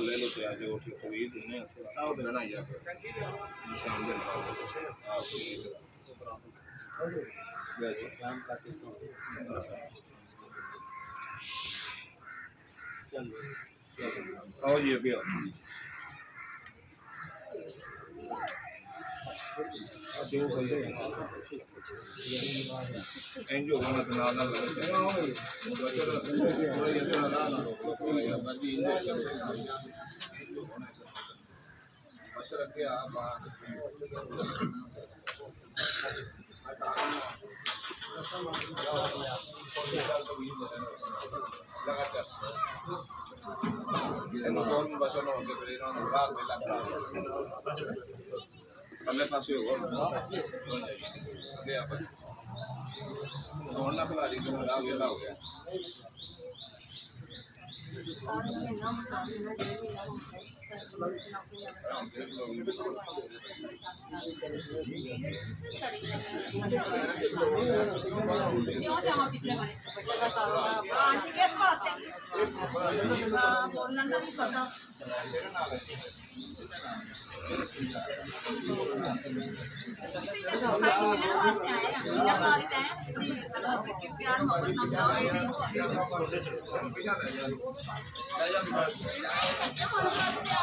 ਲੈ ਲਓ ਤੇ ਆ ਜਾਓ ਠੀਕ ਤੋਂ ਇਹ ਦਿਨੇ ਆਹ ਬਣਾ ਜਾ ਸ਼ਾਮ ਦੇ ਨਾਲ ਆ ਕੋਈ ਲੈ ਜੀ ਆਓ ਜੀ ਅੱਗੇ ਆਓ ਆ ਦੋ ਬੰਦੇ ਐਂਜੋ ਗਾਣਾ ਤੇ ਨਾਲ ਨਾਲ ਲੱਗੇ ਆਓ ਬਚਰ ఎన్జిఓ ಬಸರಕ್ಕೆ लगातार कौन बसों में होंगे पंद्रह पास ही होगा। ले अपन दौड़ना पड़ा जी तुम लाभ ये हो गया। और ये नाम सामने ना Yeah, yeah, yeah.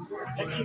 ਬਾਜੀ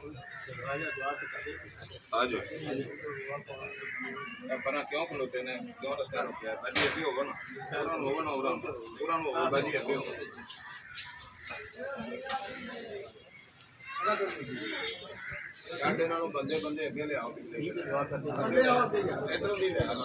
ਕੋਲ ਕੋਲ ਤੇ ਚੁੱਪ ਹੋ ਗਏ आ जाओ अपना क्यों खलोते ने क्यों रास्ता रोकिया बाजी अभी होगा ना पूरा होगा ना पूरा पूरा होगा बाजी अभी होगा ਸਾਡੇ ਨਾਲੋਂ ਬੰਦੇ ਬੰਦੇ ਅੱਗੇ ਲਿਆਓ ਇਧਰੋਂ ਨਹੀਂ ਲਿਆ ਨਾ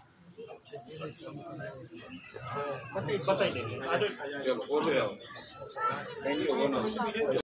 बताइए बताइए आज